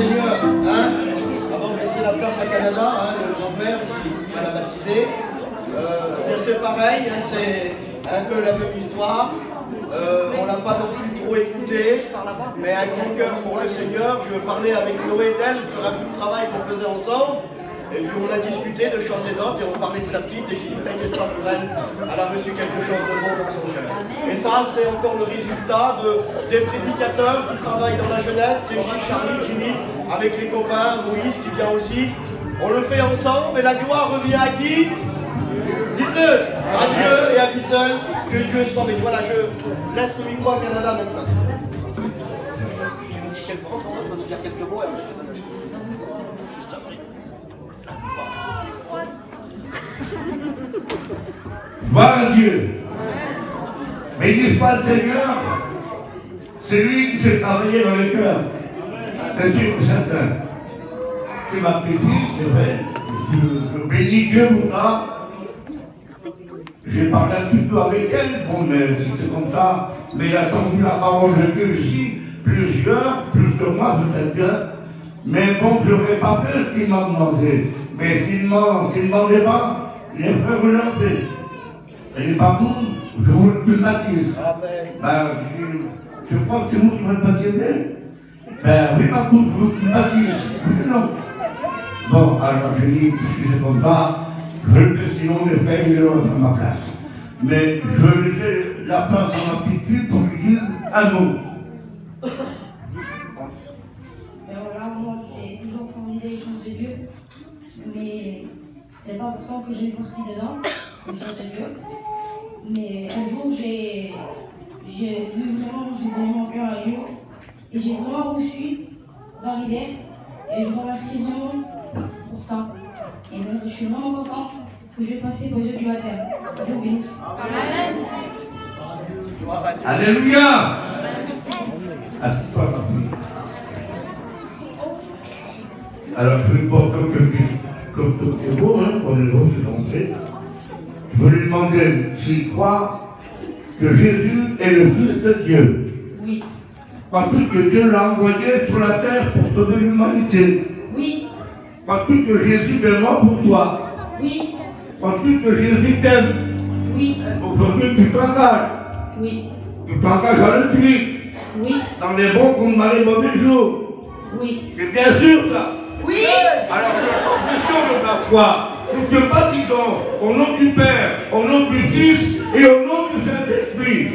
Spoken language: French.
Seigneur, hein, avant de laisser la place à Canada, hein, le grand-père qui va la baptiser. Euh, c'est pareil, hein, c'est un peu la même histoire. Euh, on n'a pas non plus trop écouté, mais un grand cœur pour le Seigneur. Je parlais avec Noé d'elle sur un bout de travail qu'on faisait ensemble. Et puis on a discuté de choses et d'autres et on parlait de sa petite et j'ai dit t'inquiète pas pour elle, elle a reçu quelque chose de bon dans son cœur. Et ça c'est encore le résultat de, des prédicateurs qui travaillent dans la jeunesse, Régis, Charlie, Jimmy, avec les copains, Moïse qui vient aussi. On le fait ensemble et la gloire revient à qui? Dites-le À Dieu et à lui seul, que Dieu soit. Mais voilà, je laisse le micro à Canada maintenant. Nous dire quelques mots. Juste après. À Dieu. Mais n'est-ce pas le Seigneur C'est lui qui s'est travaillé dans les cœurs. C'est sûr et certain. C'est ma petite c'est vrai. Je, bénis Dieu pour ça. J'ai parlé un petit peu avec elle, bon, mais c'est comme ça, mais il a entendu la parole de Dieu ici, plusieurs, plus que moi, peut-être bien. Mais bon, je n'aurais pas peur qu'il m'a demandé. Mais s'il ne demandait pas, j'ai frère relancer. Elle est partout, je vous le baptise. Ben, je dis, je crois que c'est moi qui vais le baptiser. Ben oui, partout, je vous le baptise. Non. Bon, alors je dis, puisque c'est comme ça, je le fais, sinon le frère, il est à ma place. Mais je vais laisser la place à ma petite fille pour lui dire un mot. Pas pourtant que j'ai eu partie dedans, les choses de Dieu. Mais un jour j'ai j'ai vu vraiment, j'ai donné mon cœur à Dieu et j'ai vraiment reçu dans l'idée et je remercie vraiment pour ça. Et même, je suis vraiment content que j'ai passé vos yeux du baptême. Dieu vous bénisse. Amen. Alléluia. Alors, je vais pas comme quelqu'un, comme hein, comme les autres l'ont fait. Je vais lui demander s'il croit que Jésus est le Fils de Dieu. Oui. Crois-tu que Dieu l'a envoyé sur la terre pour sauver l'humanité Oui. Crois-tu que Jésus est mort pour toi Oui. Crois-tu que Jésus t'aime Oui. Aujourd'hui, tu t'engages. Oui. Tu t'engages à le suivre. Oui. Dans les bons comme dans les mauvais jours. Oui. C'est bien sûr ça. Oui. Alors de ta foi, nous te baptisons au nom du Père, au nom du Fils et au nom du Saint-Esprit.